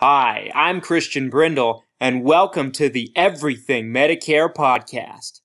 Hi, I'm Christian Brindle, and welcome to the Everything Medicare podcast.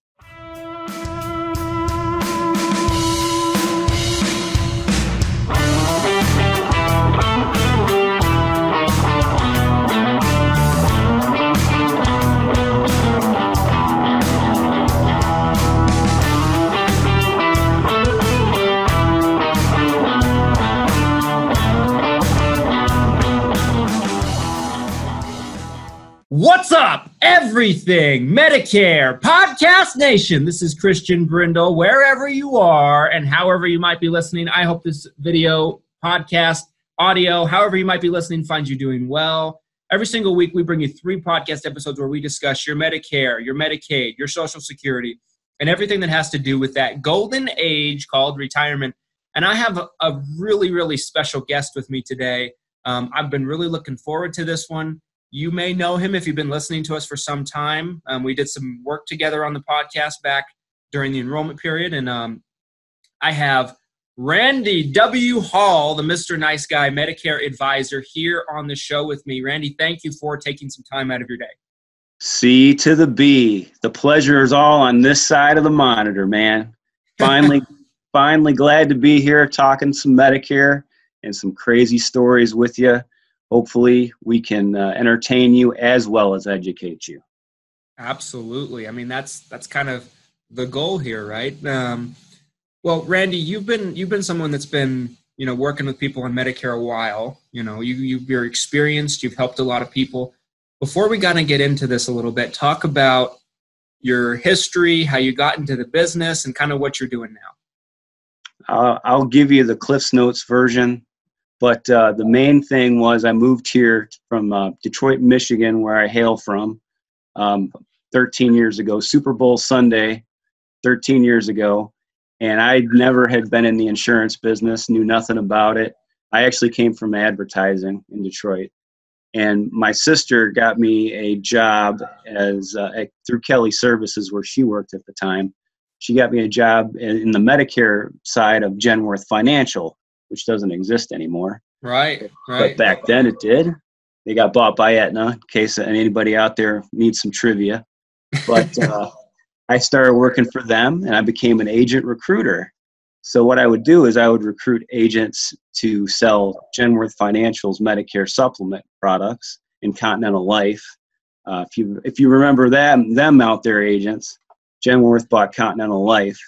What's up, everything Medicare Podcast Nation? This is Christian Brindle, wherever you are and however you might be listening. I hope this video, podcast, audio, however you might be listening, finds you doing well. Every single week, we bring you three podcast episodes where we discuss your Medicare, your Medicaid, your Social Security, and everything that has to do with that golden age called retirement. And I have a, really, really special guest with me today. Um, I've been really looking forward to this one. You may know him if you've been listening to us for some time. Um, we did some work together on the podcast back during the enrollment period, and um, I have Randy W. Hall, the Mr. Nice Guy Medicare advisor, here on the show with me. Randy, thank you for taking some time out of your day. C to the B. The pleasure is all on this side of the monitor, man. Finally, finally glad to be here talking some Medicare and some crazy stories with you hopefully we can uh, entertain you as well as educate you. Absolutely. I mean that's that's kind of the goal here right? Um, well randy you've been you've been someone that's been you know working with people on medicare a while. You know you, you're experienced. You've helped a lot of people. Before we kind of get into this a little bit talk about your history how you got into the business and kind of what you're doing now. Uh, i'll give you the cliffs notes version but uh, the main thing was I moved here from uh, Detroit, Michigan, where I hail from, um, 13 years ago, Super Bowl Sunday, 13 years ago. And I never had been in the insurance business, knew nothing about it. I actually came from advertising in Detroit. And my sister got me a job as uh, at, through Kelly Services, where she worked at the time. She got me a job in the Medicare side of Genworth Financial which doesn't exist anymore. Right, right. But back then it did. They got bought by Aetna, in case anybody out there needs some trivia. But uh, I started working for them and I became an agent recruiter. So what I would do is I would recruit agents to sell Genworth Financial's Medicare supplement products in Continental Life. Uh, if you if you remember them them out there agents, Genworth bought Continental Life,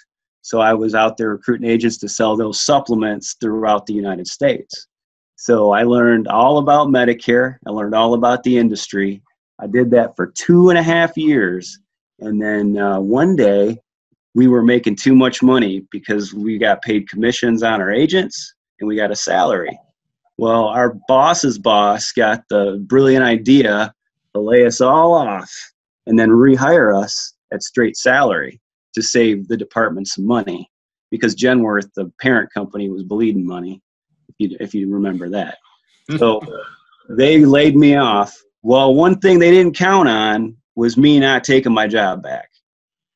so I was out there recruiting agents to sell those supplements throughout the United States. So I learned all about Medicare. I learned all about the industry. I did that for two and a half years. And then uh, one day we were making too much money because we got paid commissions on our agents and we got a salary. Well, our boss's boss got the brilliant idea to lay us all off and then rehire us at straight salary to save the department some money because Genworth, the parent company, was bleeding money. If you, if you remember that, hmm. so they laid me off. Well, one thing they didn't count on was me not taking my job back.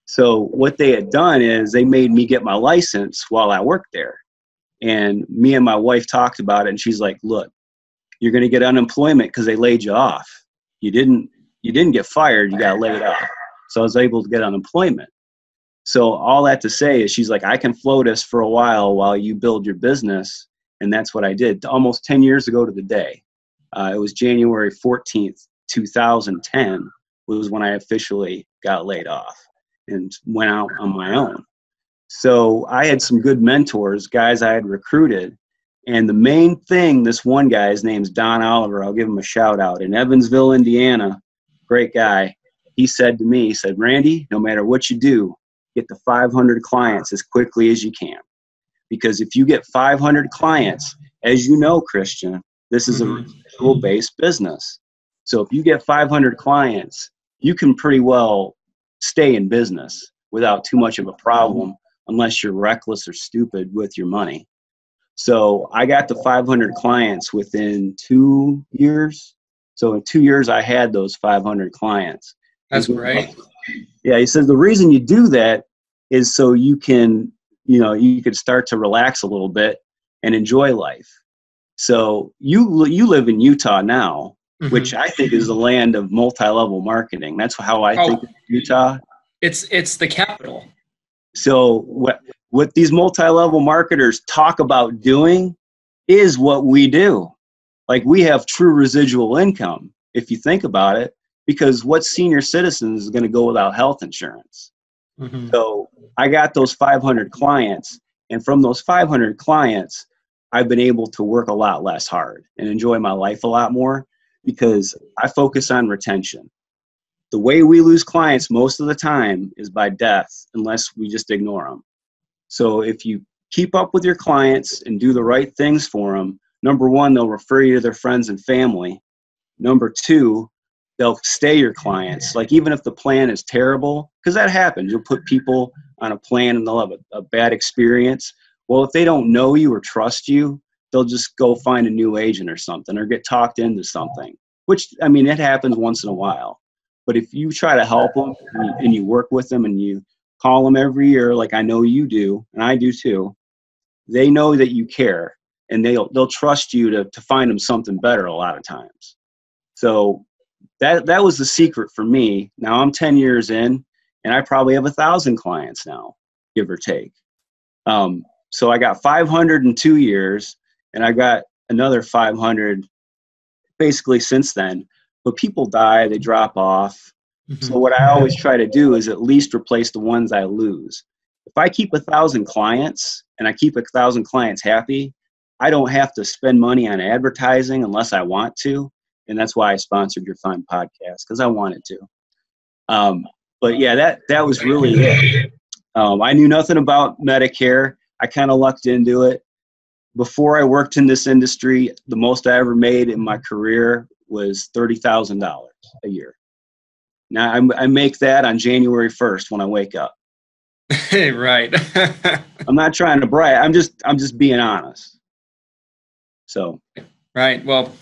So what they had done is they made me get my license while I worked there. And me and my wife talked about it and she's like, "Look, you're going to get unemployment because they laid you off. You didn't you didn't get fired, you got laid off." So I was able to get unemployment. So all that to say is she's like, I can float us for a while while you build your business. And that's what I did almost 10 years ago to the day. Uh, it was January 14th, 2010 was when I officially got laid off and went out on my own. So I had some good mentors, guys I had recruited. And the main thing, this one guy, his name's Don Oliver, I'll give him a shout out in Evansville, Indiana, great guy. He said to me, he said, Randy, no matter what you do, get to 500 clients as quickly as you can. Because if you get 500 clients, as you know, Christian, this is mm-hmm. a residual based business. So if you get 500 clients, you can pretty well stay in business without too much of a problem unless you're reckless or stupid with your money. So I got to 500 clients within two years. So in two years, I had those 500 clients. That's great. Yeah, he says the reason you do that is so you can, you know, you could start to relax a little bit and enjoy life. So you you live in Utah now, mm-hmm. which I think is the land of multi-level marketing. That's how I oh, think Utah. It's it's the capital. So what what these multi-level marketers talk about doing is what we do. Like we have true residual income if you think about it, because what senior citizen is going to go without health insurance? Mm-hmm. So I got those 500 clients, and from those 500 clients, I've been able to work a lot less hard and enjoy my life a lot more because I focus on retention. The way we lose clients most of the time is by death, unless we just ignore them. So if you keep up with your clients and do the right things for them, number one, they'll refer you to their friends and family. Number two, they'll stay your clients. Like even if the plan is terrible, because that happens, you'll put people on a plan and they'll have a, a bad experience. Well, if they don't know you or trust you, they'll just go find a new agent or something or get talked into something. Which I mean, it happens once in a while. But if you try to help them and you, and you work with them and you call them every year, like I know you do and I do too, they know that you care and they'll they'll trust you to to find them something better a lot of times. So that that was the secret for me. Now I'm 10 years in, and I probably have a thousand clients now, give or take. Um, so I got 500 in two years, and I got another 500 basically since then. But people die, they drop off. Mm-hmm. So what I always try to do is at least replace the ones I lose. If I keep a thousand clients and I keep a thousand clients happy, I don't have to spend money on advertising unless I want to and that's why I sponsored your fine podcast because I wanted to. Um, but yeah, that that was really it. Um, I knew nothing about Medicare. I kind of lucked into it. Before I worked in this industry, the most I ever made in my career was thirty thousand dollars a year. Now I, I make that on January first when I wake up. Hey, right. I'm not trying to brag. I'm just I'm just being honest. So. Right. Well,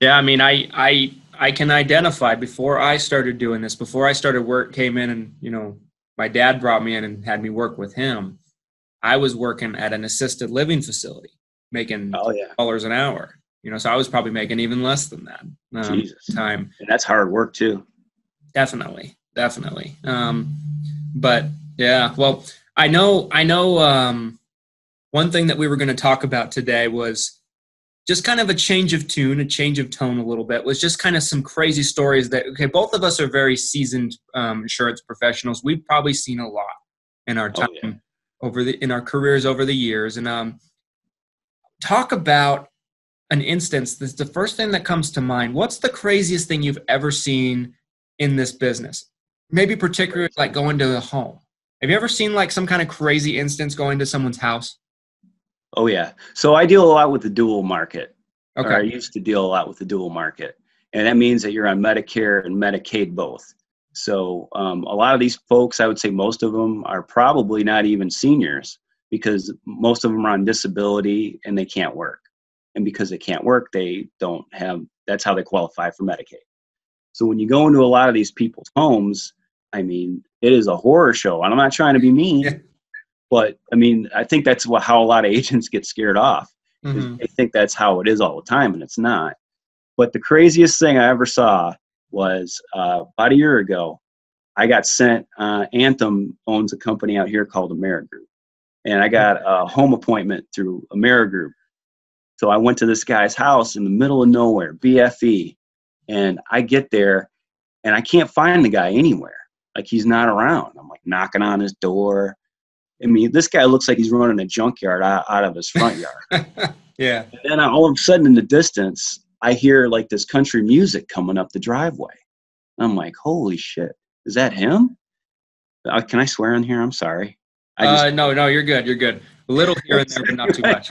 yeah, I mean, I I I can identify before I started doing this, before I started work, came in and you know, my dad brought me in and had me work with him. I was working at an assisted living facility, making oh, yeah. dollars an hour. You know, so I was probably making even less than that um, time. And that's hard work too. Definitely, definitely. Um, but yeah, well, I know, I know. Um, one thing that we were going to talk about today was just kind of a change of tune, a change of tone a little bit was just kind of some crazy stories that, okay, both of us are very seasoned um, insurance professionals. We've probably seen a lot in our time oh, yeah. over the, in our careers over the years. And um, talk about an instance. That's the first thing that comes to mind. What's the craziest thing you've ever seen in this business? Maybe particularly like going to a home. Have you ever seen like some kind of crazy instance going to someone's house? Oh yeah. So I deal a lot with the dual market. Okay. I used to deal a lot with the dual market, and that means that you're on Medicare and Medicaid both. So um, a lot of these folks, I would say most of them are probably not even seniors because most of them are on disability and they can't work. And because they can't work, they don't have. That's how they qualify for Medicaid. So when you go into a lot of these people's homes, I mean, it is a horror show. And I'm not trying to be mean. But I mean, I think that's what, how a lot of agents get scared off. Mm-hmm. They think that's how it is all the time, and it's not. But the craziest thing I ever saw was uh, about a year ago. I got sent. Uh, Anthem owns a company out here called AmeriGroup, and I got a home appointment through AmeriGroup. So I went to this guy's house in the middle of nowhere, BFE, and I get there, and I can't find the guy anywhere. Like he's not around. I'm like knocking on his door. I mean, this guy looks like he's running a junkyard out, out of his front yard. yeah. And then all of a sudden in the distance, I hear like this country music coming up the driveway. I'm like, holy shit, is that him? Uh, can I swear in here? I'm sorry. I just, uh, no, no, you're good. You're good. A little here and there, but not too much.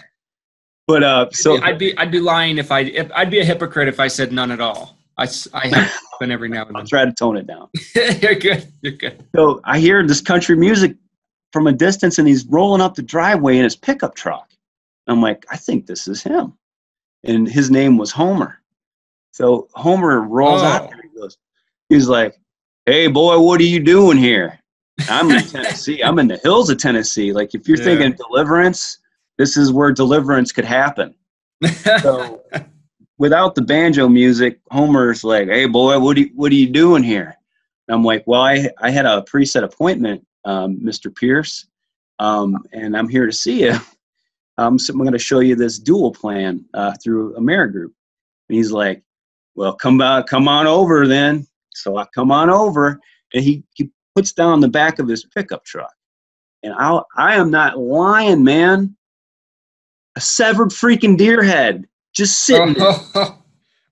But uh, so I'd be I'd be lying if I if I'd be a hypocrite if I said none at all. I I have been every now and then. I'll try to tone it down. you're good. You're good. So I hear this country music from a distance and he's rolling up the driveway in his pickup truck. I'm like, I think this is him. And his name was Homer. So Homer rolls oh. out there. He goes, he's like, Hey boy, what are you doing here? I'm in Tennessee. I'm in the hills of Tennessee. Like if you're yeah. thinking deliverance, this is where deliverance could happen. So without the banjo music, Homer's like, "Hey boy, what are you, what are you doing here?" And I'm like, "Well, I I had a preset appointment, um, Mr. Pierce, um, and I'm here to see you. Um, so I'm going to show you this dual plan uh, through AmeriGroup." And he's like, "Well, come on, come on over then." So I come on over, and he he puts down the back of his pickup truck, and I I am not lying, man. A severed freaking deer head just sitting there.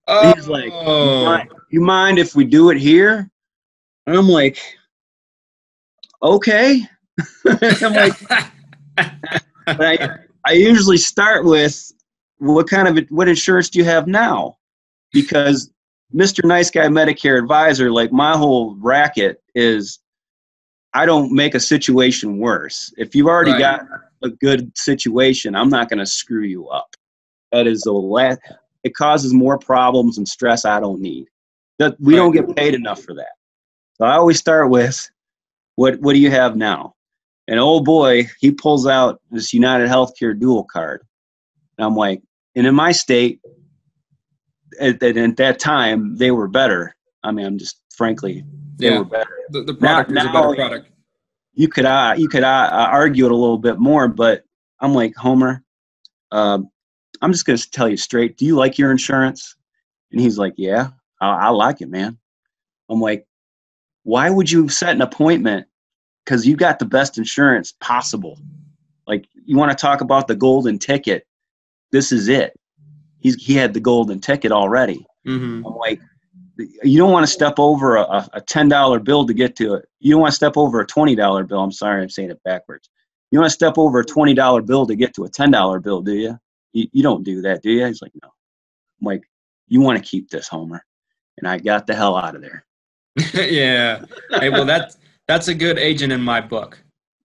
Oh, he's like, you mind, you mind if we do it here? And I'm like, okay. I'm like, but I, I usually start with what kind of what insurance do you have now? Because Mr. Nice Guy Medicare Advisor, like my whole racket is, I don't make a situation worse. If you've already Right. got a good situation, I'm not going to screw you up. That is the last. It causes more problems and stress I don't need. That we don't get paid enough for that. So I always start with, what what do you have now? And oh boy, he pulls out this United Healthcare dual card. And I'm like, and in my state, at, at, at that time, they were better. I mean, I'm just frankly, they yeah, were better. the, the product Now- is a now- better product. You could uh, you could uh, uh, argue it a little bit more, but I'm like Homer. Um, I'm just gonna tell you straight. Do you like your insurance? And he's like, Yeah, I, I like it, man. I'm like, Why would you set an appointment? Because you got the best insurance possible. Like, you want to talk about the golden ticket? This is it. He's he had the golden ticket already. hmm I'm like, you don't want to step over a, a ten dollar bill to get to it. You don't want to step over a twenty dollar bill. I'm sorry, I'm saying it backwards. You want to step over a twenty dollar bill to get to a ten dollar bill, do you? you? You don't do that, do you? He's like, no. I'm like, you want to keep this, Homer, and I got the hell out of there. yeah. Hey, well, that's that's a good agent in my book.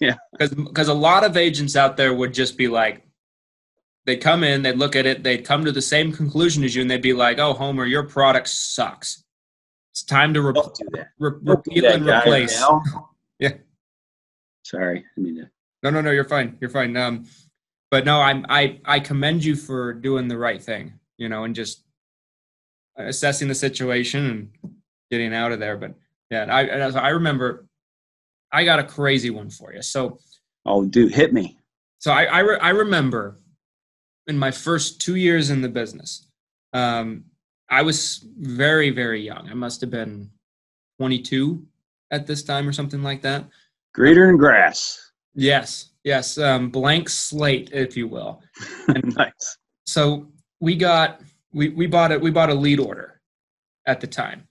yeah, because a lot of agents out there would just be like they'd come in they'd look at it they'd come to the same conclusion as you and they'd be like oh homer your product sucks it's time to re- do re- do and replace Al. Yeah. Sorry, I mean, no no no you're fine you're fine um but no i'm i i commend you for doing the right thing you know and just assessing the situation and getting out of there but yeah and i and i remember i got a crazy one for you so oh, dude, hit me. So I I, re- I remember in my first two years in the business, um, I was very very young. I must have been 22 at this time or something like that. Greater than grass. Yes, yes, um, blank slate, if you will. And nice. So we got we we bought it we bought a lead order at the time,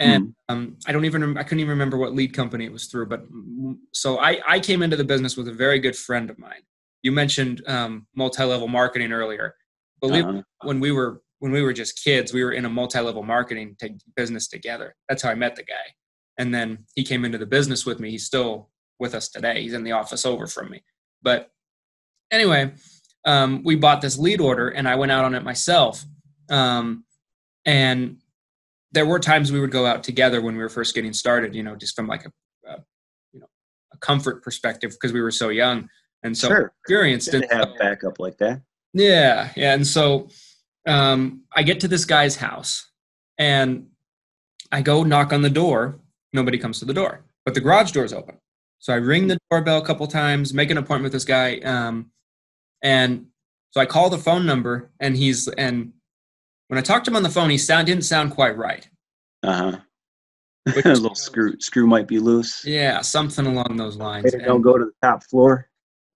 and um, I don't even I couldn't even remember what lead company it was through. But mm, so I I came into the business with a very good friend of mine. You mentioned um, multi-level marketing earlier. Believe Uh-huh. when we were when we were just kids, we were in a multi-level marketing t- business together. That's how I met the guy. And then he came into the business with me. He's still with us today. He's in the office over from me. But anyway, um, we bought this lead order, and I went out on it myself. Um, and there were times we would go out together when we were first getting started. You know, just from like a, a you know a comfort perspective because we were so young and so Sure. experienced. And have backup like that. yeah, yeah. And so um, I get to this guy's house and I go knock on the door. Nobody comes to the door, but the garage door's open. So I ring the doorbell a couple times, make an appointment with this guy. Um, and so I call the phone number and he's, and when I talked to him on the phone, he sound, didn't sound quite right. Uh huh. A little screw screw might be loose. Yeah, something along those lines. Maybe don't go to the top floor.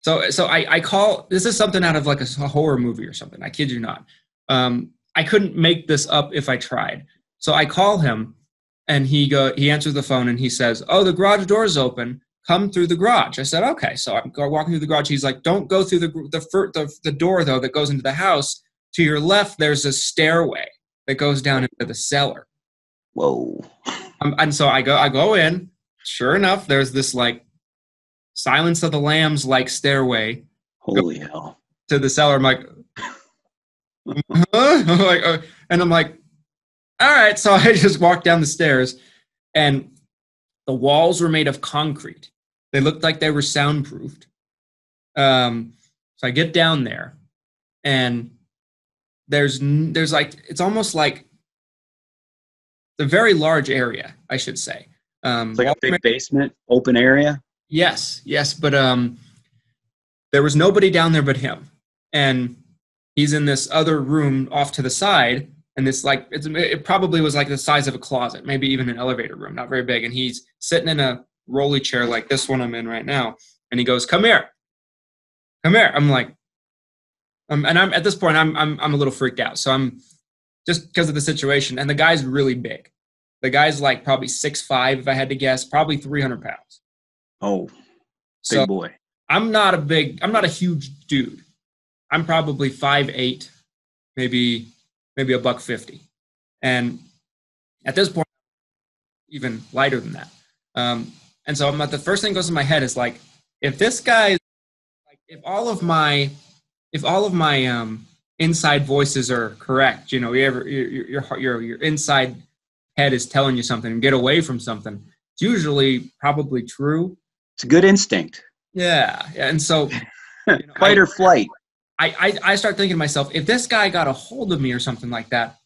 So so I, I call this is something out of like a horror movie or something. I kid you not. Um, I couldn't make this up if I tried. So I call him, and he go he answers the phone and he says, "Oh, the garage door is open. Come through the garage." I said, "Okay." So I'm walking through the garage. He's like, "Don't go through the gr- the, fir- the the door though that goes into the house. To your left, there's a stairway that goes down into the cellar." Whoa. Um, and so I go I go in. Sure enough, there's this like Silence of the Lambs like stairway Holy hell. to the cellar. I'm like, huh? I'm like, uh, and I'm like, all right. So I just walked down the stairs, and the walls were made of concrete. They looked like they were soundproofed. Um, so I get down there, and there's there's like it's almost like a very large area, I should say. Um, It's like a big basement, open area. Yes, yes, but um, there was nobody down there but him, and he's in this other room off to the side, and this like it's, it probably was like the size of a closet, maybe even an elevator room, not very big, and he's sitting in a rolly chair like this one I'm in right now, and he goes, "Come here, come here." I'm like, um, and I'm at this point I'm I'm I'm a little freaked out, so I'm just because of the situation, and the guy's really big. The guy's like probably six five, if I had to guess, probably 300 pounds. Oh, big So boy. I'm not a big, I'm not a huge dude. I'm probably five eight, maybe maybe a buck fifty, and at this point, even lighter than that. Um, and so I'm not, the first thing that goes in my head is like, if this guy, like, if all of my, if all of my um, inside voices are correct, you know, you ever, your, your your your inside head is telling you something, and get away from something. It's usually probably true. It's a good instinct. Yeah, yeah. and so know, Fight I- or flight. I, I I start thinking to myself, if this guy got a hold of me or something like that,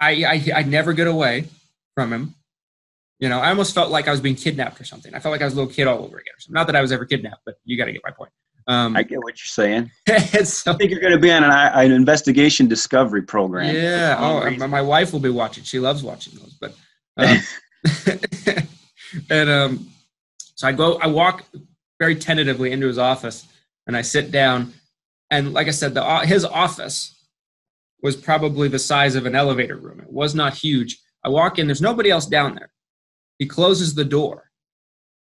I, I I'd never get away from him. You know, I almost felt like I was being kidnapped or something. I felt like I was a little kid all over again. Not that I was ever kidnapped, but you got to get my point. Um, I get what you're saying. so, I think you're going to be on an, an investigation discovery program. yeah. Oh, my wife will be watching. She loves watching those. But um, and um, so I go, I walk very tentatively into his office, and I sit down. And like I said, the his office was probably the size of an elevator room. It was not huge. I walk in, there's nobody else down there. He closes the door,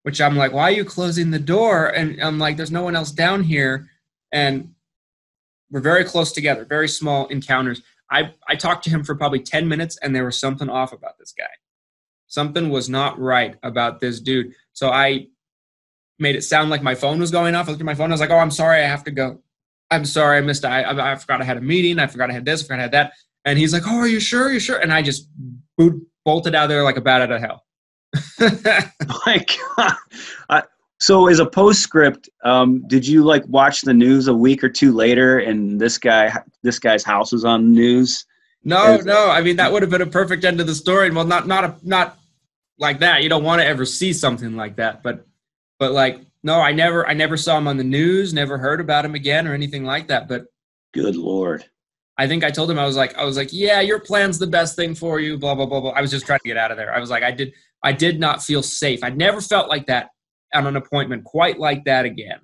which I'm like, why are you closing the door? And I'm like, there's no one else down here. And we're very close together, very small encounters. I, I talked to him for probably 10 minutes and there was something off about this guy. Something was not right about this dude. So I made it sound like my phone was going off. I looked at my phone. I was like, oh, I'm sorry. I have to go. I'm sorry. I missed. I, I, I forgot I had a meeting. I forgot I had this. I forgot I had that. And he's like, oh, are you sure? Are you sure? And I just bolted out there like a bat out of hell. like I, so as a postscript um, did you like watch the news a week or two later and this guy this guy's house was on the news No, no. I mean, that would have been a perfect end to the story. Well, not not a, not like that. You don't want to ever see something like that. But but like no, I never I never saw him on the news. Never heard about him again or anything like that. But good lord I think I told him I was like I was like yeah, your plan's the best thing for you. Blah blah blah blah. I was just trying to get out of there. I was like I did I did not feel safe. I never felt like that on an appointment quite like that again.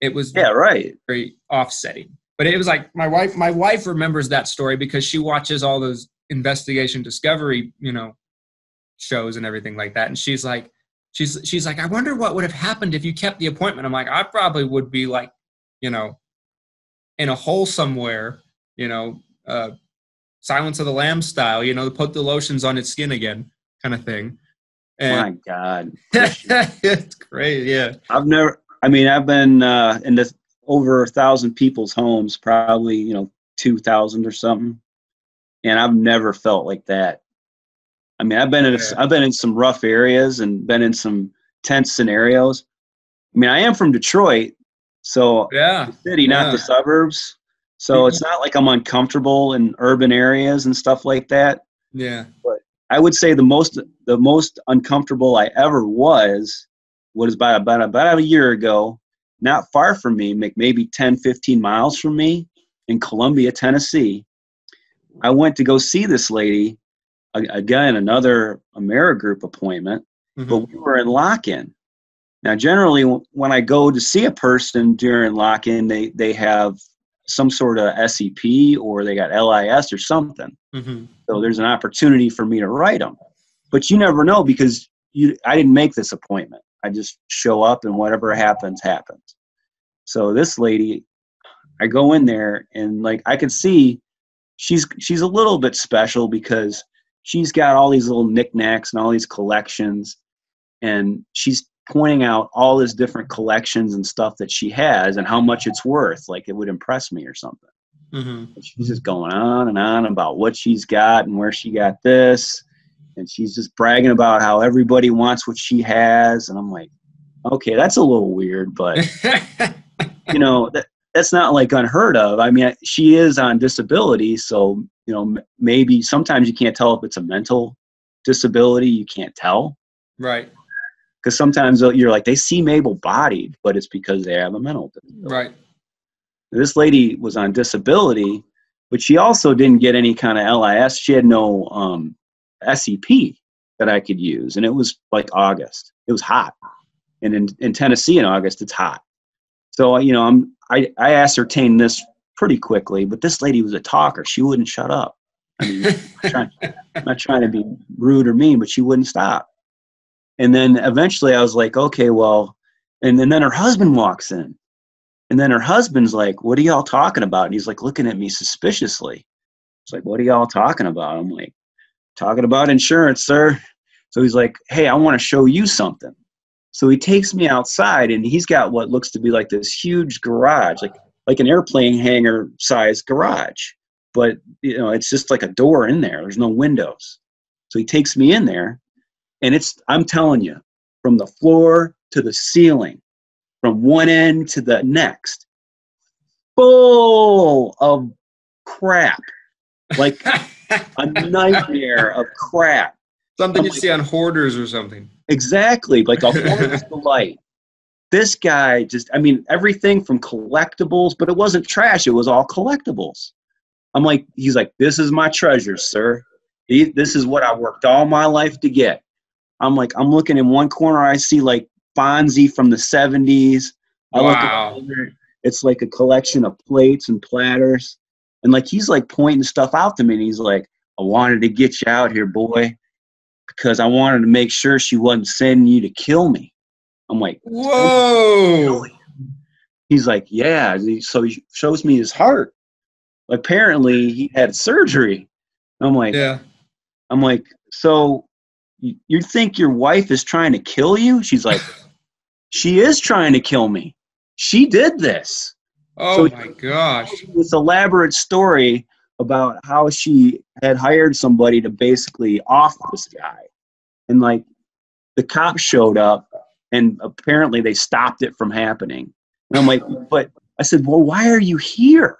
It was yeah right very offsetting. But it was like my wife. My wife remembers that story because she watches all those investigation discovery, you know, shows and everything like that. And she's like, she's she's like, I wonder what would have happened if you kept the appointment. I'm like, I probably would be like, you know, in a hole somewhere, you know, uh, Silence of the Lambs style, you know, put the lotions on its skin again, kind of thing. Oh my god it's great, yeah. i've never i mean i've been uh, in this over a thousand people's homes probably you know 2000 or something and i've never felt like that i mean i've been in Yeah. i've been in some rough areas and been in some tense scenarios i mean i am from detroit so Yeah. the city, not the suburbs. So it's not like I'm uncomfortable in urban areas and stuff like that. Yeah. But I would say the most the most uncomfortable I ever was was about about about a year ago, not far from me, maybe 10, 15 miles from me in Columbia, Tennessee. I went to go see this lady again, another AmeriGroup appointment Mhm. but we were in lock-in. Now, generally, when I go to see a person during lock-in, they they have some sort of SEP or they got LIS or something. Mhm. So there's an opportunity for me to write them. But you never know because you I didn't make this appointment. I just show up and whatever happens happens. So this lady, I go in there and like I can see she's she's a little bit special because she's got all these little knickknacks and all these collections and she's pointing out all these different collections and stuff that she has and how much it's worth like it would impress me or something Mhm. she's just going on and on about what she's got and where she got this and she's just bragging about how everybody wants what she has and i'm like okay that's a little weird but you know that that's not like unheard of. I mean, she is on disability, so you know m- maybe sometimes you can't tell if it's a mental disability. You can't tell Right. Because sometimes you're like they seem able-bodied, but it's because they have a mental disability. Right. This lady was on disability, but she also didn't get any kind of LIS. She had no um, SEP that I could use, and it was like August. It was hot, and in, in Tennessee in August it's hot. So you know, I'm I, I ascertained this pretty quickly, but this lady was a talker. She wouldn't shut up. I mean, I'm, trying, I'm not trying to be rude or mean, but she wouldn't stop. And then eventually, I was like, okay, well, and, and then her husband walks in, and then her husband's like, "What are y'all talking about?" And he's like looking at me suspiciously. It's like, "What are y'all talking about?" I'm like, "Talking about insurance, sir." So he's like, "Hey, I want to show you something." So he takes me outside, and he's got what looks to be like this huge garage, like like an airplane hangar size garage, but you know, it's just like a door in there. There's no windows. So he takes me in there, and it's I'm telling you, from the floor to the ceiling, from one end to the next, full of crap, like a nightmare of crap. Something you I'm like- see on hoarders or something. Exactly, like a hornet's delight. This guy just, I mean, everything from collectibles, but it wasn't trash, it was all collectibles. I'm like, he's like, this is my treasure, sir. This is what I worked all my life to get. I'm like, I'm looking in one corner, I see like Fonzie from the 70s. I Wow. the other, it's like a collection of plates and platters. And like, he's like pointing stuff out to me, and he's like, I wanted to get you out here, boy because I wanted to make sure she wasn't sending you to kill me. I'm like, Whoa. He's like, yeah. So he shows me his heart. Apparently, he had surgery. I'm like, Yeah. I'm like, so you, you think your wife is trying to kill you? She's like, she is trying to kill me. She did this. Oh So- my gosh. This elaborate story about how she had hired somebody to basically off this guy. And like the cops showed up and apparently they stopped it from happening. And I'm like, but I said, well, why are you here?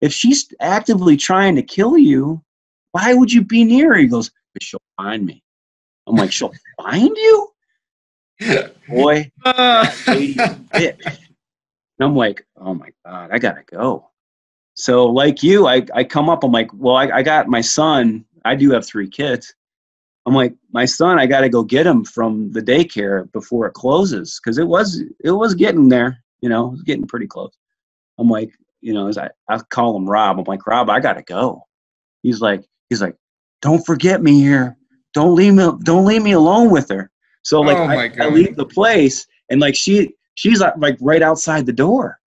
If she's actively trying to kill you, why would you be near her? He goes, "'Cause she'll find me. I'm like, she'll find you? Boy, uh. a bitch. And I'm like, oh my God, I gotta go. So like you, I, I come up, I'm like, well, I, I got my son, I do have three kids. I'm like, my son, I gotta go get him from the daycare before it closes. Cause it was it was getting there, you know, it was getting pretty close. I'm like, you know, as I, I call him Rob, I'm like, Rob, I gotta go. He's like, he's like, don't forget me here. Don't leave me don't leave me alone with her. So like Oh, I, I leave the place and like she she's like, like right outside the door.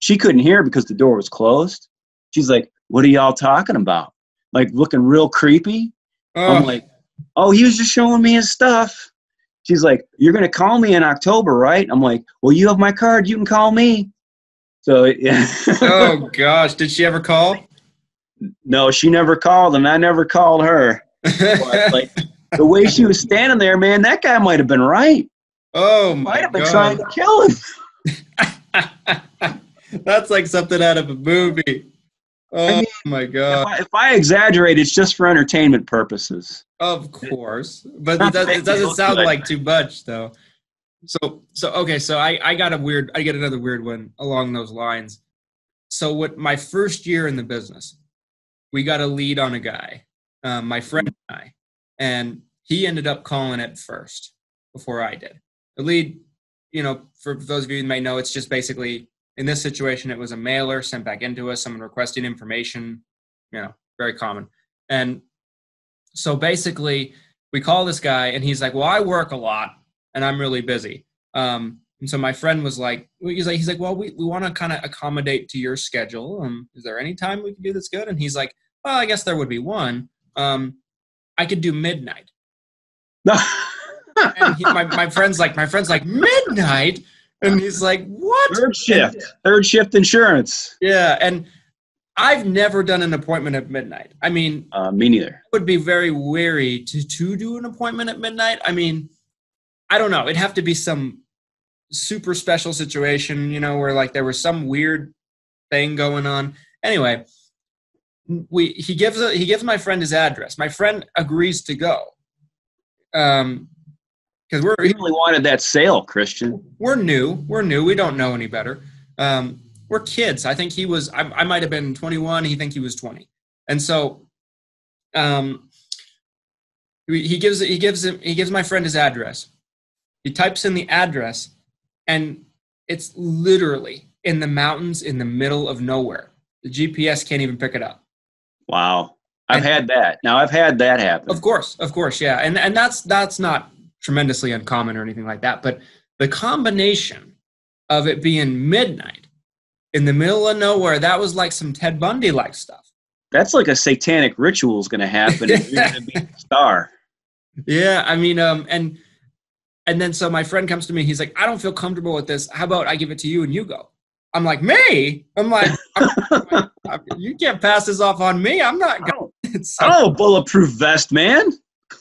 She couldn't hear because the door was closed. She's like, "What are y'all talking about?" Like looking real creepy. Oh, I'm like, "Oh, he was just showing me his stuff." She's like, "You're gonna call me in October, right?" I'm like, "Well, you have my card. You can call me." So yeah. oh gosh. Did she ever call? no, she never called, and I never called her. But, like the way she was standing there, man, that guy might have been right. oh Might my have been trying to kill him. That's like something out of a movie. Oh mean, my If god. I, if I exaggerate, it's just for entertainment purposes. Of course, but it, does, it doesn't sound like too much though. So so okay, so I I got a weird I get another weird one along those lines. So what my first year in the business, we got a lead on a guy, um, my friend and I, and he ended up calling it first before I did. The lead, you know, for those of you who may know, it's just basically in this situation, it was a mailer sent back into us, someone requesting information, you know, very common. And so basically, we call this guy, and he's like, "Well, I work a lot, and I'm really busy." Um, and so my friend was like, "He's like, he's like, well, we, we want to kind of accommodate to your schedule. Um, is there any time we can do this good?" And he's like, "Well, I guess there would be one. Um, I could do midnight." And he, my my friend's like, my friend's like, midnight, and he's like, "What?" Third shift. Third shift insurance. Yeah, and I've never done an appointment at midnight. I mean, Uh, me neither. would be very wary to to do an appointment at midnight. I mean, I don't know. It'd have to be some super special situation, you know, where like there was some weird thing going on. Anyway, we he gives a, he gives my friend his address. My friend agrees to go. Um, because we're We really wanted that sale, Christian. we're new. We're new. We don't know any better. Um, we're kids. I think he was. I, I might have been 21. He think he was 20. And so, um, he he gives he gives him he gives my friend his address. He types in the address, and it's literally in the mountains in the middle of nowhere. The GPS can't even pick it up. Wow. I've And- had that. Now I've had that happen. Of course, of course, yeah, and and that's that's not tremendously uncommon or anything like that. But the combination of it being midnight in the middle of nowhere, that was like some Ted Bundy like stuff. That's like a satanic ritual is going to happen if you're going to be a star. Yeah, I mean, um, and and then so my friend comes to me. He's like, I don't feel comfortable with this. How about I give it to you and you go? I'm like, me? I'm like, I'm- I'm- you can't pass this off on me. I'm not. Going. So- I don't bulletproof vest, man.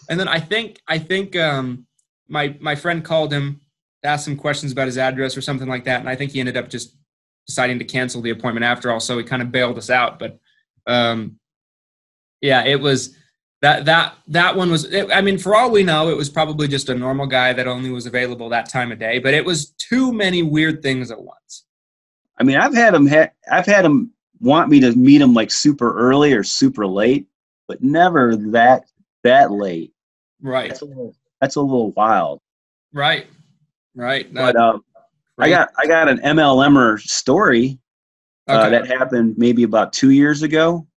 And then I think I think um, my my friend called him asked ask some questions about his address or something like that, and I think he ended up just deciding to cancel the appointment after all. So he kind of bailed us out. But um, yeah, it was that that that one was. It, I mean, for all we know, it was probably just a normal guy that only was available that time of day. But it was too many weird things at once. I mean, I've had them. Ha- I've had him want me to meet them like super early or super late, but never that that late. Right, That's a little. That's a little wild. right, right. But um, I got I got an MLMer story uh, that happened maybe about two years ago.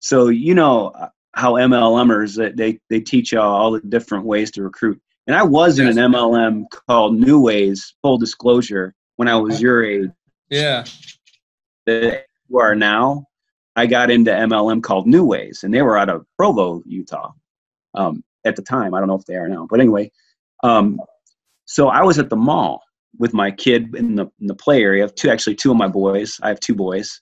So you know uh, how MLMers that they they teach you all the different ways to recruit. And I was in an MLM called Neways. Full disclosure, when I was your age, yeah. that you are now, I got into MLM called Neways, and they were out of Provo, Utah, um, at the time. I don't know if they are now, but anyway. Um, so I was at the mall with my kid in the in the play area. Two, actually, two of my boys. I have two boys.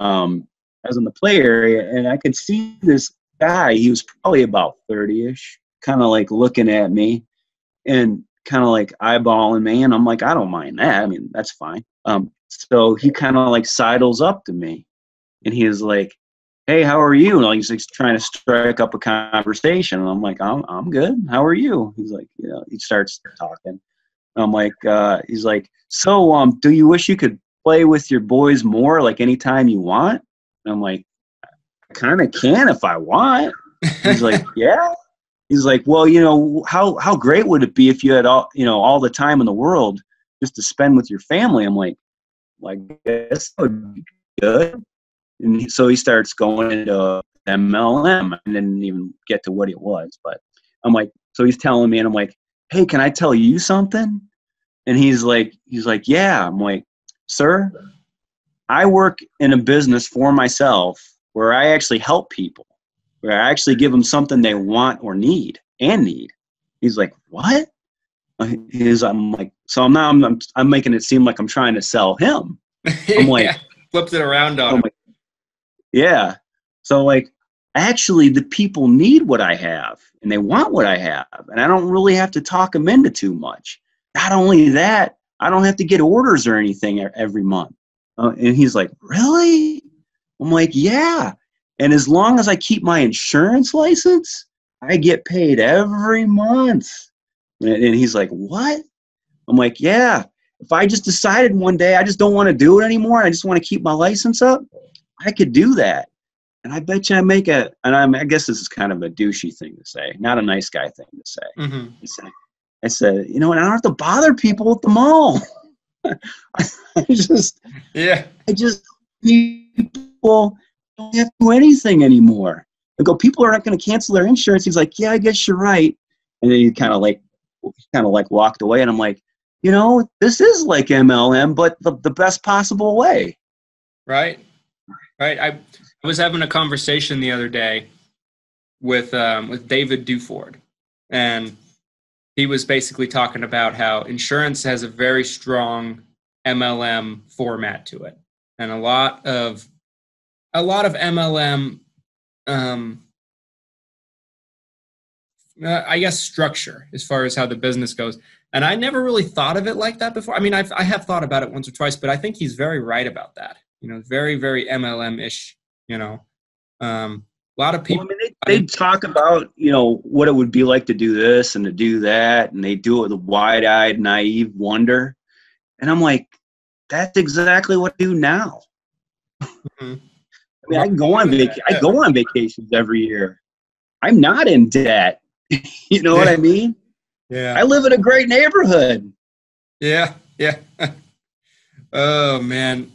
Um, I was in the play area, and I could see this guy. He was probably about thirty-ish, kind of like looking at me, and kind of like eyeballing me. And I'm like, I don't mind that. I mean, that's fine. Um, so he kind of like sidles up to me and he is like, Hey, how are you? And he's like trying to strike up a conversation. And I'm like, I'm, I'm good. How are you? He's like, you know, he starts talking. I'm like, uh, he's like, so, um, do you wish you could play with your boys more, like anytime you want? And I'm like, I kind of can if I want. He's like, yeah. He's like, well, you know, how how great would it be if you had all, you know, all the time in the world just to spend with your family? I'm like, like, guess that would be good. And he- so he starts going into MLM and didn't even get to what it was. But I'm like, so he's telling me, and I'm like, hey, can I tell you something? And he's like, he's like, yeah. I'm like, sir, I work in a business for myself where I actually help people, where I actually give them something they want or need and need. He's like, what? He's, I'm like, so now I'm, I'm, I'm making it seem like I'm trying to sell him. I'm like- Yeah, flipped it around on my- Yeah. So like actually the people need what I have and they want what I have and I don't really have to talk them into too much. Not only that, I don't have to get orders or anything every month. Uh, and he's like, "Really?" I'm like, "Yeah." And as long as I keep my insurance license, I get paid every month. And and he's like, "What?" I'm like, "Yeah." If I just decided one day I just don't want to do it anymore, I just want to keep my license up, I could do that. And I bet you I make a, and I'm, I guess this is kind of a douchey thing to say, not a nice guy thing to say. Mhm. I said, I said you know, and I don't have to bother people at the mall. I just, Yeah. I just, people don't have to do anything anymore. I go, people are not going to cancel their insurance. He's like, yeah, I guess you're right. And then he kind of like, kind of like walked away. And I'm like, you know, this is like MLM, but the, the best possible way. Right. Right. I I was having a conversation the other day with um, with David Duford, and he was basically talking about how insurance has a very strong MLM format to it, and a lot of a lot of MLM, um, uh, I guess structure as far as how the business goes. And I never really thought of it like that before. I mean, I've, I have thought about it once or twice, but I think he's very right about that. You know, very very MLM ish. You know, um, a lot of people. Well, I mean, they, they talk about you know what it would be like to do this and to do that, and they do it with a wide-eyed, naive wonder, and I'm like, that's exactly what I do now. Mm-hmm. I mean, I go on vac- I go on vacations every year. I'm not in debt. you know yeah. what I mean? Yeah. I live in a great neighborhood. Yeah, yeah. oh man.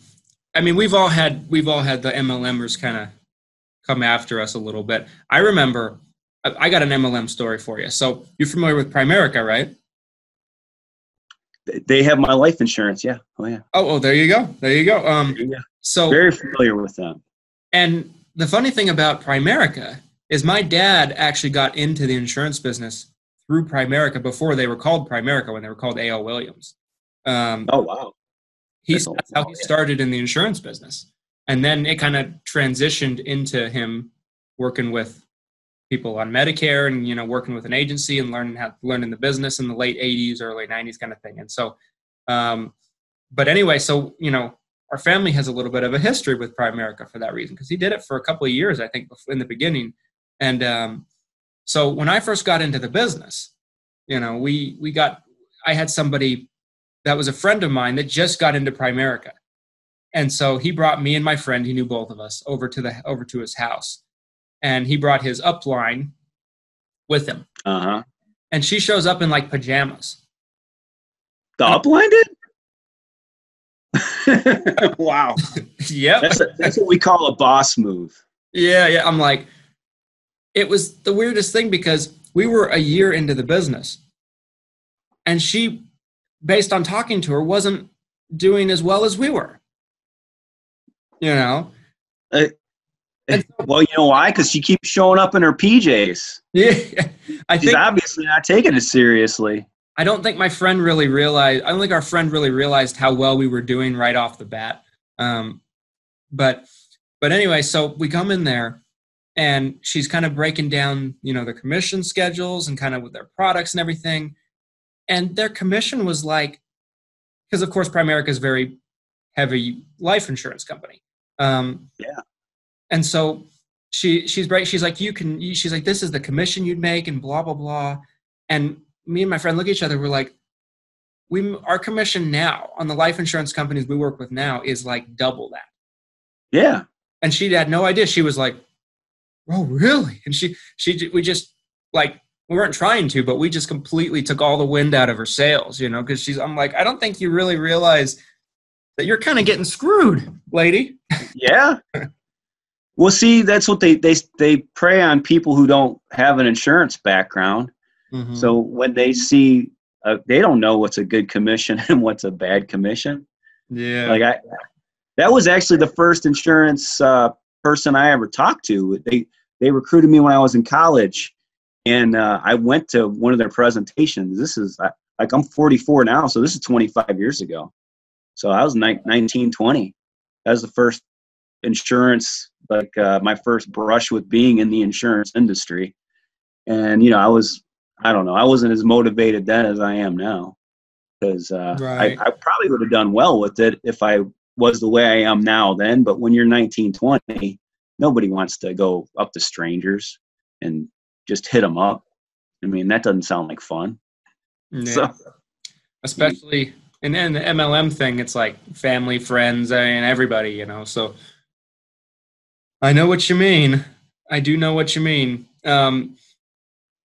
I mean, we've all had we've all had the MLMers kind of come after us a little bit. I remember I got an MLM story for you. So you're familiar with Primerica, right? They have my life insurance. Yeah. Oh yeah. Oh, oh, there you go. There you go. Um, yeah. So very familiar with them. And the funny thing about Primerica is my dad actually got into the insurance business through Primerica before they were called Primerica when they were called A.L. Williams. Um, oh wow! He's that's, that's how he started in the insurance business, and then it kind of transitioned into him working with people on Medicare and you know working with an agency and learning how learning the business in the late 80s, early 90s kind of thing. And so, um, but anyway, so you know our family has a little bit of a history with Primerica for that reason because he did it for a couple of years, I think, in the beginning. And um, so when I first got into the business, you know, we we got I had somebody that was a friend of mine that just got into Primerica. And so he brought me and my friend, he knew both of us, over to the over to his house. And he brought his upline with him. Uh-huh. And she shows up in like pajamas. The upline did? wow. yep. That's, a, that's what we call a boss move. Yeah, yeah. I'm like, it was the weirdest thing because we were a year into the business. And she based on talking to her wasn't doing as well as we were. You know? Uh, well you know why? Because she keeps showing up in her pjs yeah. I she's think obviously not taking it seriously. I don't think my friend really realized i don't think our friend really realized how well we were doing right off the bat. Um, but but anyway so we come in there and she's kind of breaking down you know the commission schedules and kind of with their products and everything. And their commission was like because of course primerica is very heavy life insurance company. Um, yeah. and so she she's right she's like you can she's like this is the commission you'd make and blah blah blah. And me and my friend look at each other we're like we our commission now on the life insurance companies we work with now is like double that. Yeah. And she had no idea. She was like oh really? And she she we just like we weren't trying to but we just completely took all the wind out of her sails you know because she's i'm like i don't think you really realize that you're kind of getting screwed lady. Yeah. Well see that's what they they they prey on people who don't have an insurance background. Mm-hmm. so when they see uh, they don't know what's a good commission and what's a bad commission. Yeah. Like i that was actually the first insurance uh, person I ever talked to. They they recruited me when I was in college, and uh, I went to one of their presentations. This is like I'm 44 now, so this is 25 years ago. So I was 19, 20. That was the first insurance, like uh, my first brush with being in the insurance industry. And you know, I was I don't know, I wasn't as motivated then as I am now because uh, right. I, I, probably would have done well with it if I was the way I am now then. But when you're 19, 20, nobody wants to go up to strangers and just hit them up. I mean, that doesn't sound like fun. Yeah. So, Especially, and then the MLM thing, it's like family, friends, and everybody, you know. So I know what you mean. I do know what you mean. Um,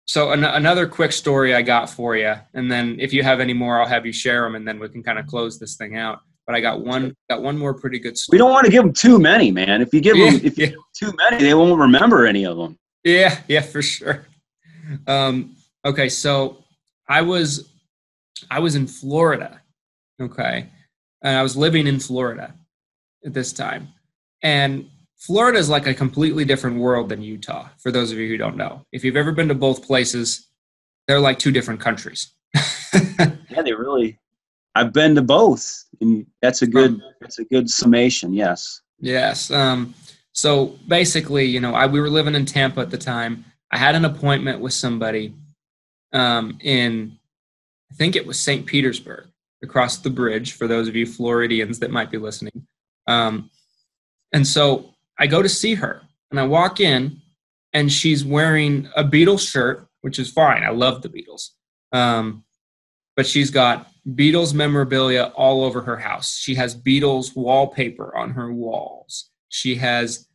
so an- another quick story I got for you, and then if you have any more, I'll have you share them, and then we can kind of close this thing out but I got one got one more pretty good story. We don't want to give them too many, man. If you give yeah, them if you yeah. give too many, they won't remember any of them. Yeah, yeah, for sure. Um, okay, so I was I was in Florida, okay, and I was living in Florida at this time, and Florida is like a completely different world than Utah. For those of you who don't know, if you've ever been to both places, they're like two different countries. yeah, they really I've been to both, and that's a good that's a good summation. Yes. Yes. Um, so basically, you know, I we were living in Tampa at the time. I had an appointment with somebody um, in, I think it was St. Petersburg, across the bridge. For those of you Floridians that might be listening, um, And so I go to see her and I walk in and she's wearing a Beatles shirt, which is fine. I love the Beatles. Um, but she's got Beatles memorabilia all over her house. She has Beatles wallpaper on her walls. She has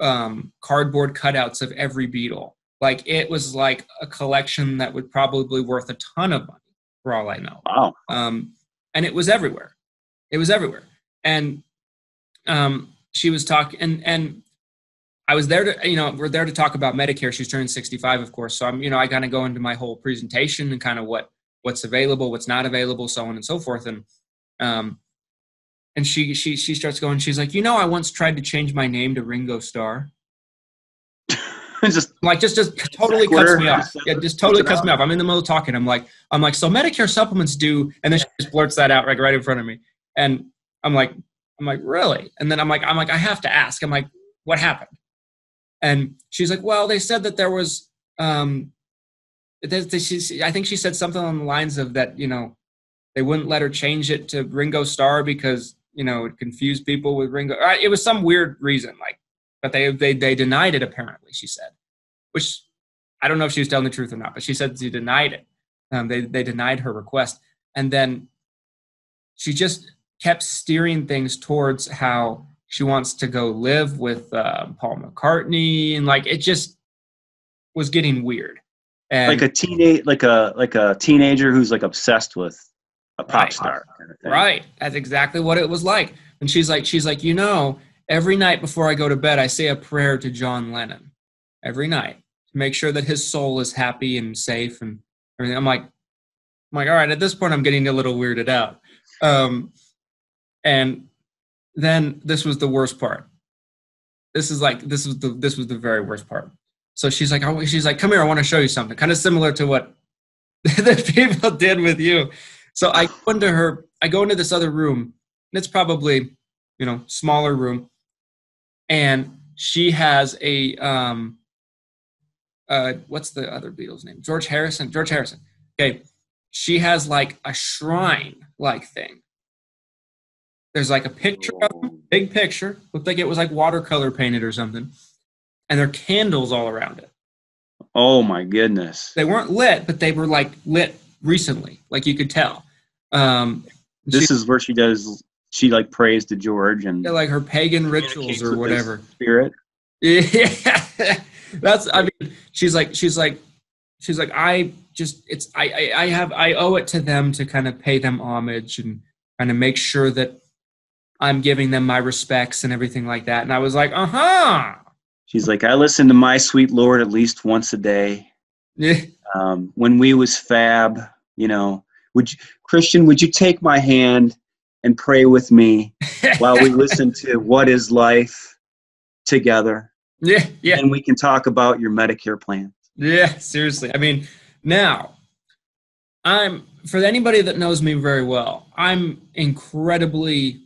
um, cardboard cutouts of every Beatle. Like it was like a collection that would probably worth a ton of money for all I know. Wow. Um, and it was everywhere. It was everywhere. And um, she was talking, and and I was there to, you know, we're there to talk about Medicare. She's turning 65, of course. So I'm, you know, I kind of go into my whole presentation and kind of what what's available, what's not available, so on and so forth. And um, and she she she starts going. She's like, you know, I once tried to change my name to Ringo Starr. just like just just totally cuts me off. Yeah, just totally cuts me off. I'm in the middle of talking. I'm like, I'm like, so Medicare supplements do, and then she just blurts that out like right in front of me, and I'm like, I'm like, really? And then I'm like, I'm like, I have to ask. I'm like, what happened? And she's like, well, they said that there was, um, I think she said something on the lines of that, you know, they wouldn't let her change it to Ringo Starr because you know it confused people with Ringo. It was some weird reason, like, but they they they denied it apparently. She said, which I don't know if she was telling the truth or not, but she said she denied it. Um, they they denied her request, and then she just kept steering things towards how she wants to go live with uh, Paul McCartney, and like it just was getting weird. And like a teenage, like a like a teenager who's like obsessed with a pop Right. star. Kind of thing. Right. That's exactly what it was like. And she's like, she's like, you know, every night before I go to bed, I say a prayer to John Lennon. Every night to make sure that his soul is happy and safe and everything. I'm like, I'm like, all right, at this point I'm getting a little weirded out. Um, and then this was the worst part. This is like this was the this was the very worst part. So she's like, I, she's like, come here, I want to show you something, kind of similar to what the people did with you. So I go into her, I go into this other room, and it's probably, you know, smaller room, and she has a um, uh, what's the other Beatles name? George Harrison. George Harrison. Okay, she has like a shrine like thing. There's like a picture of him, big picture, looked like it was like watercolor painted or something, and there are candles all around it. Oh my goodness. They weren't lit, but they were like lit recently, like you could tell. Um, This she- is where she does. She like prays to George and yeah, like her pagan rituals or whatever. Spirit. Yeah, that's. I mean, she's like, she's like, she's like, I just, it's, I, I, I have, I owe it to them to kind of pay them homage and kind of make sure that I'm giving them my respects and everything like that. And I was like, uh huh. She's like, I listen to my sweet Lord at least once a day. Yeah, Um, when we was fab, you know, would you, Christian, would you take my hand and pray with me while we listen to What Is Life together? yeah, yeah. And we can talk about your Medicare plan. Yeah, seriously. I mean, now I'm for anybody that knows me very well, I'm incredibly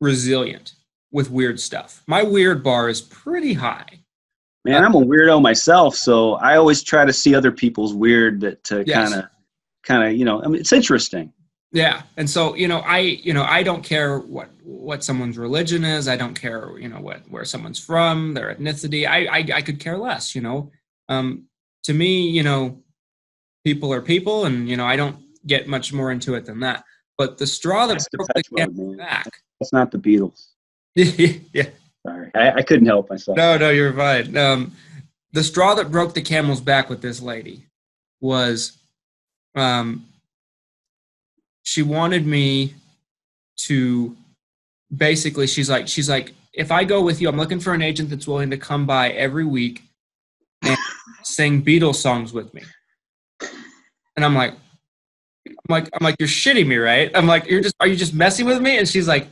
resilient with weird stuff. My weird bar is pretty high. Man, I'm a weirdo myself, so I always try to see other people's weird that to kind of, kind of, you know, I mean, it's interesting. Yeah, and so you know, I you know, I don't care what what someone's religion is. I don't care you know what where someone's from, their ethnicity. I I, I could care less. You know, um, to me, you know, people are people, and you know, I don't get much more into it than that. But the straw that broke the camel's back. That's not the Beatles. yeah. Sorry, I, I couldn't help myself. No, no, you're fine. Um, the straw that broke the camel's back with this lady was um, she wanted me to basically she's like she's like if I go with you, I'm looking for an agent that's willing to come by every week and sing Beatles songs with me. And I'm like, I'm like, I'm like, you're shitting me, right? I'm like, you're just, are you just messing with me? And she's like,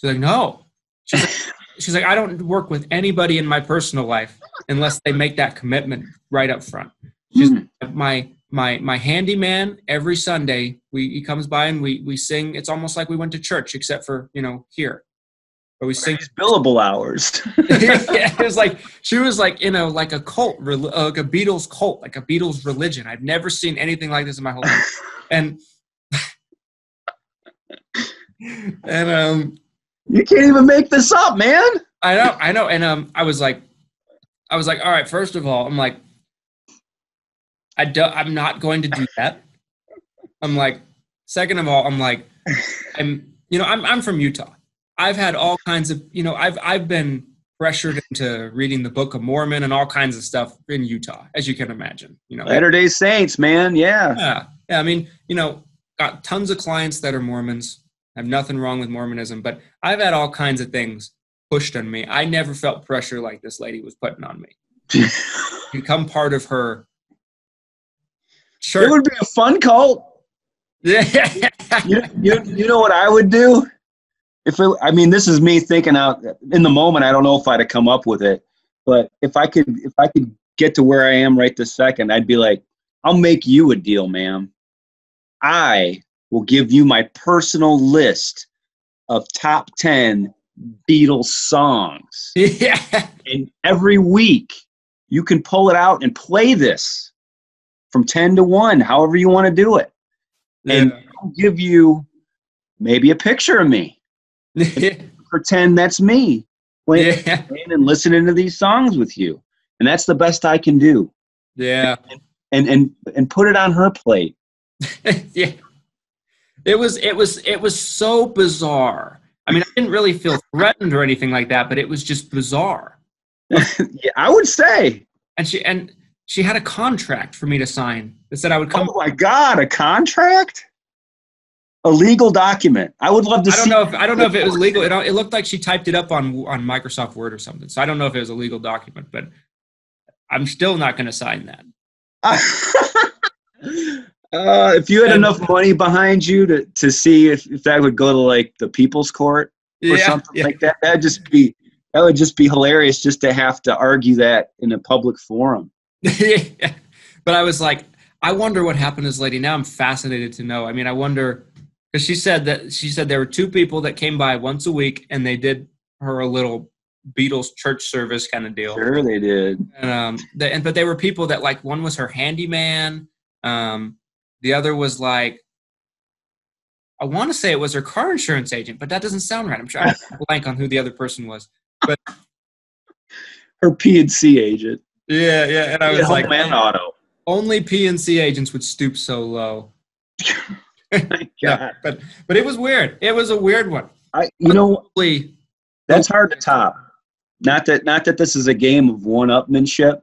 she's like, no. She's like, she's like, I don't work with anybody in my personal life unless they make that commitment right up front. She's Hmm. my my my handyman every Sunday. We he comes by and we we sing. It's almost like we went to church, except for you know here, but we sing. These billable hours. yeah, it was like she was like you know like a cult, uh, like a Beatles cult, like a Beatles religion. I've never seen anything like this in my whole life. And and um You can't even make this up, man. I know, I know. And um, I was like, I was like, all right. First of all, I'm like, I do, I'm not going to do that. I'm like, second of all, I'm like, I'm, you know, I'm I'm from Utah. I've had all kinds of, you know, I've I've been pressured into reading the Book of Mormon and all kinds of stuff in Utah, as you can imagine. You know, Latter Day Saints, man. Yeah. yeah, yeah. I mean, you know, got tons of clients that are Mormons. I have nothing wrong with Mormonism, but I've had all kinds of things pushed on me. I never felt pressure like this lady was putting on me. Become part of her It would be a fun cult. Yeah. You, you, you know what I would do? If it, I mean, this is me thinking out in the moment. I don't know if I'd have come up with it, but if I could, if I could get to where I am right this second, I'd be like, I'll make you a deal, ma'am. I will give you my personal list of top 10 Beatles songs. yeah. And every week you can pull it out and play this from 10 to 1, however you want to do it. And I'll give you maybe a picture of me. Pretend that's me playing yeah. and listening to these songs with you. And that's the best I can do. Yeah. And and and put it on her plate. yeah. It was it was it was so bizarre. I mean, I didn't really feel threatened or anything like that, but it was just bizarre. yeah, I would say. And she and she had a contract for me to sign that said I would come. Oh my God, a contract? A legal document. I would love to I don't see. know if I don't know if it was legal. It, it looked like she typed it up on on Microsoft Word or something. So I don't know if it was a legal document, but I'm still not going to sign that. Uh, if you had enough money behind you to, to see if, if that would go to like the people's court or Yeah, something yeah. like that, that'd just be that would just be hilarious just to have to argue that in a public forum. Yeah. But I was like, I wonder what happened to this lady. Now I'm fascinated to know. I mean, I wonder because she said that she said there were two people that came by once a week and they did her a little Beatles church service kind of deal. Sure, they did. And, um, and but they were people that like one was her handyman, um, the other was like I want to say it was her car insurance agent, but that doesn't sound right. I'm trying to blank on who the other person was. But her P and C agent. Yeah, yeah, and I was Home like, man, auto. only PNC agents would stoop so low. God. but but it was weird. It was a weird one. I, you know, Probably- that's hard to top. Not that, not that this is a game of one-upmanship.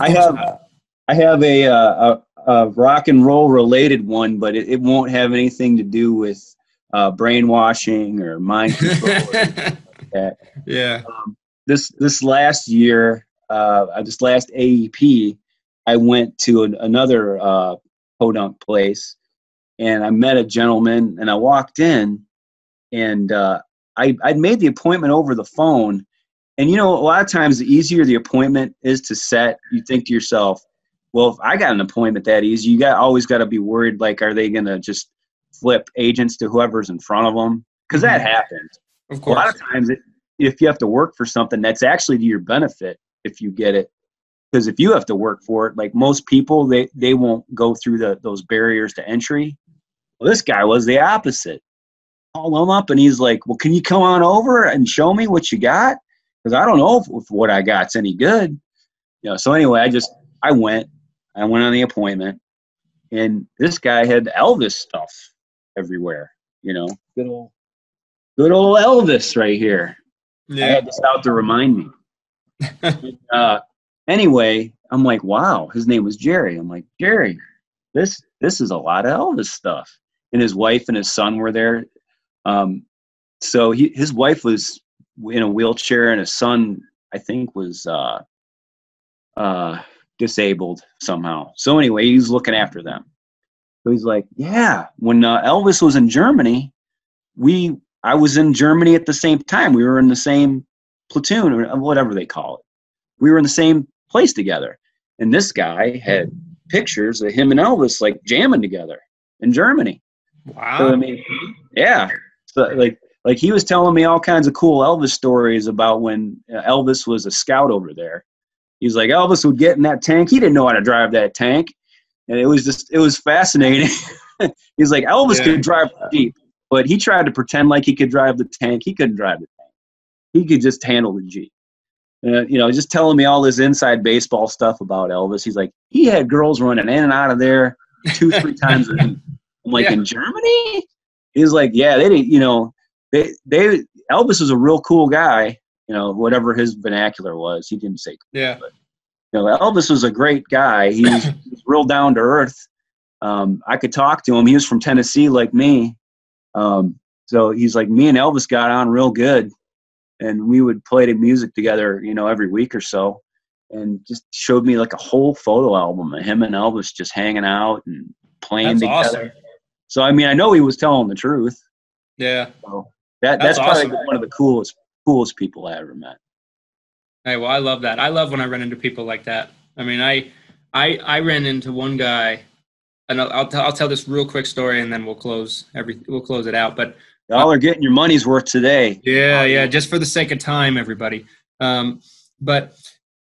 I have, not. I have a, uh, a, rock and roll related one, but it, it won't have anything to do with uh, brainwashing or mind control. or like that. yeah. Um, this this last year, uh, this last AEP, I went to an, another uh, podunk place, and I met a gentleman, and I walked in, and uh, I I'd made the appointment over the phone, and you know a lot of times the easier the appointment is to set, you think to yourself, well, if I got an appointment that easy, you got always got to be worried like, are they gonna just flip agents to whoever's in front of them? Because that Mhm. happens. Of a lot of times it, if you have to work for something that's actually to your benefit if you get it. Because if you have to work for it like most people they they won't go through the those barriers to entry. Well this guy was the opposite. Call him up and he's like well can you come on over and show me what you got? Because i don't know if, if what i got's any good. You know so anyway i just i went i went on the appointment and this guy had elvis stuff everywhere you know good old good old elvis right here I Yeah. had this out to remind me. uh, anyway, I'm like, wow, his name was Jerry. I'm like, Jerry, this this is a lot of Elvis stuff. And his wife and his son were there. Um, so he, his wife was in a wheelchair, and his son, I think, was uh, uh, disabled somehow. So anyway, he's looking after them. So he's like, yeah, when uh, Elvis was in Germany, we I was in Germany at the same time. We were in the same platoon or whatever they call it. We were in the same place together. And this guy had pictures of him and Elvis like jamming together in Germany. So I mean, yeah. So like like he was telling me all kinds of cool Elvis stories about when uh, Elvis was a scout over there. He's like Elvis would get in that tank. He didn't know how to drive that tank, and it was just it was fascinating. He's like Elvis Yeah. could drive jeep. But he tried to pretend like he could drive the tank. He couldn't drive the tank. He could just handle the Jeep. Uh, you know, just telling me all this inside baseball stuff about Elvis. He's like, he had girls running in and out of there two, three times a week. I'm like, Yeah. in Germany? He's like, yeah, they didn't, you know, they, they, Elvis was a real cool guy, you know, whatever his vernacular was. He didn't say Yeah. you know, Elvis was a great guy. He was, he was real down to earth. Um, I could talk to him. He was from Tennessee, like me. Um, so he's like me and Elvis got on real good, and we would play the music together, you know, every week or so. And just showed me like a whole photo album of him and Elvis just hanging out and playing That's together. awesome. So I mean, I know he was telling the truth. Yeah. So that That's that's, probably awesome. one of the coolest coolest people I ever met. Hey, well, I love that. I love when I run into people like that. I mean, I, I, I ran into one guy, and I'll, I'll, tell, I'll tell this real quick story, and then we'll close every, we'll close it out. But Y'all are getting your money's worth today. yeah, yeah, just for the sake of time, everybody. Um, but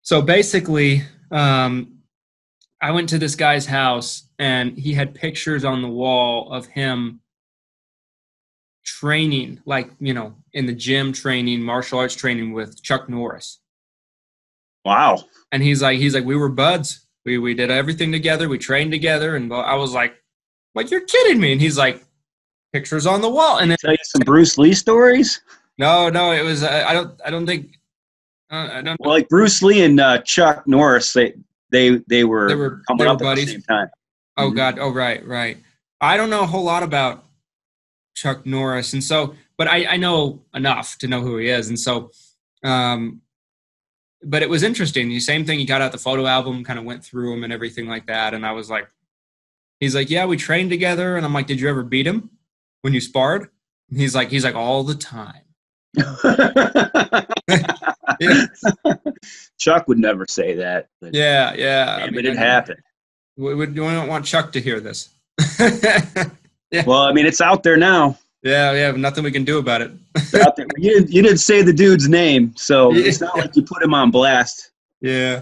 so basically, um, I went to this guy's house, and he had pictures on the wall of him training, like you know, in the gym training, martial arts training with Chuck Norris. Wow. and he's like he's like we were buds we we did everything together we trained together and i was like like you're kidding me and he's like pictures on the wall and then Tell you some Bruce Lee stories. no no it was i don't i don't think uh, i don't Well, like Bruce Lee and uh, Chuck Norris, they they they were, They were- coming they were up at the same time. oh Mhm. god oh right right i don't know a whole lot about chuck norris. And so but i i know enough to know who he is. And so um but it was interesting. The same thing he got out the photo album kind of went through him and everything like that. And i was like he's like yeah we trained together. And i'm like did you ever beat him when you sparred? And he's like he's like all the time. Yeah. Chuck would never say that. But yeah yeah. Damn mean, it, it I- happened. we, we don't want chuck to hear this Well, I mean, it's out there now. yeah yeah nothing we can do about it out there. You didn't you didn't say the dude's name, so Yeah. it's not like you put him on blast. Yeah.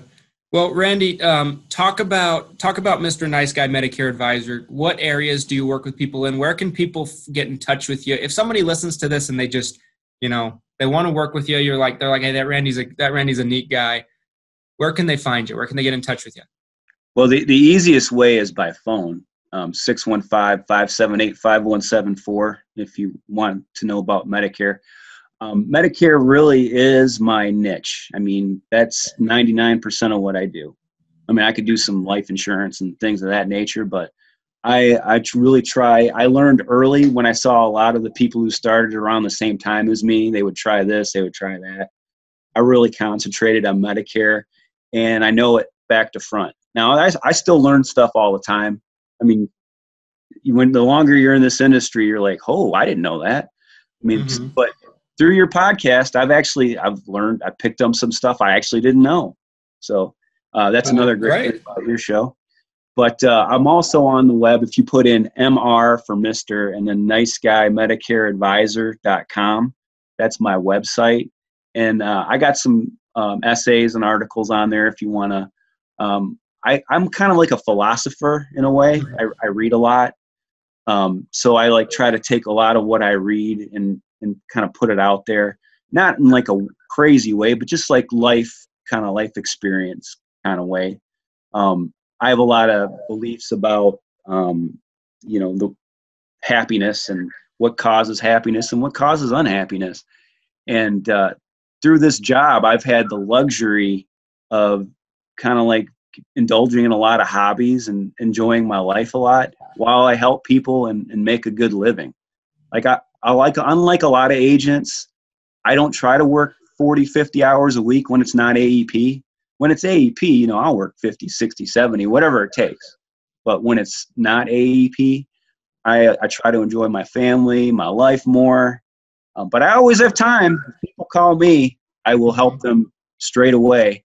Well, Randy, um, talk about talk about Mr. Nice Guy Medicare Advisor. What areas do you work with people in? Where can people f- get in touch with you? If somebody listens to this and they just, you know, they want to work with you, you're like, they're like, hey, that Randy's a that Randy's a neat guy. Where can they find you? Where can they get in touch with you? Well, the, the easiest way is by phone, um, 615-578-5174 if you want to know about Medicare. Um, Medicare really is my niche. I mean, that's 99% of what I do. I mean, I could do some life insurance and things of that nature, but I, I really try. I learned early when I saw a lot of the people who started around the same time as me. They would try this, they would try that. I really concentrated on Medicare, and I know it back to front. Now, I, I still learn stuff all the time. I mean, you, when the longer you're in this industry, you're like, oh, I didn't know that. I mean, Mhm. but through your podcast, I've actually I've learned I picked up some stuff I actually didn't know. So uh, that's Oh, another great great. thing about your show. But uh, I'm also on the web. If you put in MR for Mister and then Nice Guy Medicare Advisor.com, that's my website. And uh, I got some um, essays and articles on there if you want to. Um, I, I'm kind of like a philosopher in a way. I, I read a lot. Um, so I like try to take a lot of what I read and, and kind of put it out there, not in like a crazy way, but just like life, kind of life experience kind of way. Um, I have a lot of beliefs about, um, you know, the happiness and what causes happiness and what causes unhappiness. And uh, through this job, I've had the luxury of kind of like indulging in a lot of hobbies and enjoying my life a lot while I help people and, and make a good living. Like I, I like, unlike a lot of agents, I don't try to work 40, 50 hours a week when it's not AEP. When it's AEP, you know, I'll work 50, 60, 70, whatever it takes. But when it's not AEP, I, I try to enjoy my family, my life more. Um, but I always have time. If people call me, I will help them straight away.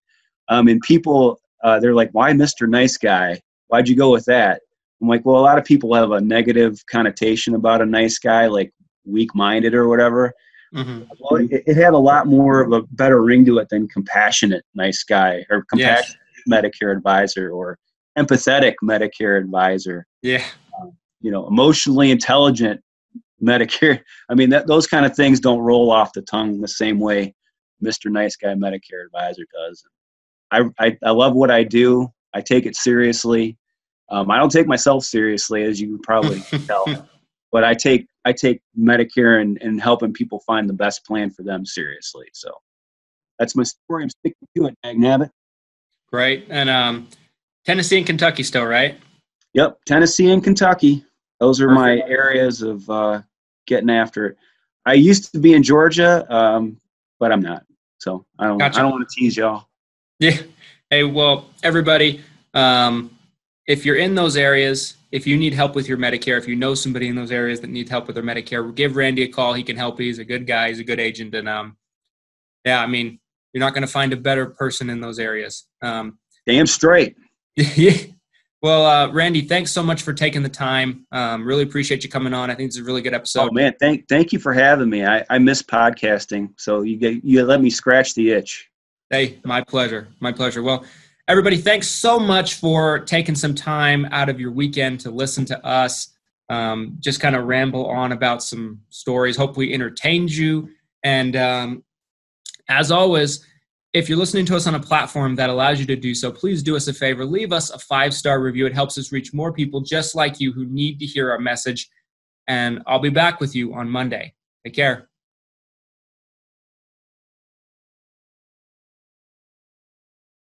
Um, and people, uh, they're like, why Mr. Nice Guy? Why'd you go with that? I'm like, well, a lot of people have a negative connotation about a nice guy, like weak minded or whatever. Mm-hmm. Well, it, it had a lot more of a better ring to it than compassionate nice guy or compassionate Medicare advisor or empathetic Medicare advisor. Yeah. You know, emotionally intelligent Medicare. I mean, that those kind of things don't roll off the tongue the same way Mr. Nice Guy Medicare Advisor does. I, I, I love what I do. I take it seriously. Um, I don't take myself seriously, as you probably tell, but I take I take Medicare and, and helping people find the best plan for them seriously. So that's my story. I'm sticking to it, Nabbit. Great. And um, Tennessee and Kentucky still, right? Yep, Tennessee and Kentucky. Those are Perfect. my areas of uh, getting after it. I used to be in Georgia, um, but I'm not. So I don't. Gotcha. I don't want to tease y'all. Yeah. Hey, well, everybody, um, if you're in those areas, if you need help with your Medicare, if you know somebody in those areas that needs help with their Medicare, give Randy a call. He can help you. He's a good guy. He's a good agent, and um, yeah, I mean, you're not going to find a better person in those areas. Um, Damn straight. yeah. Well, uh, Randy, thanks so much for taking the time. Um, really appreciate you coming on. I think it's a really good episode. Oh man, thank thank you for having me. I, I miss podcasting, so you get you let me scratch the itch. Hey, my pleasure. My pleasure. Well, everybody, thanks so much for taking some time out of your weekend to listen to us. Um, just kind of ramble on about some stories. Hopefully, entertained you. And um, as always, if you're listening to us on a platform that allows you to do so, please do us a favor. Leave us a five star review. It helps us reach more people just like you who need to hear our message. And I'll be back with you on Monday. Take care.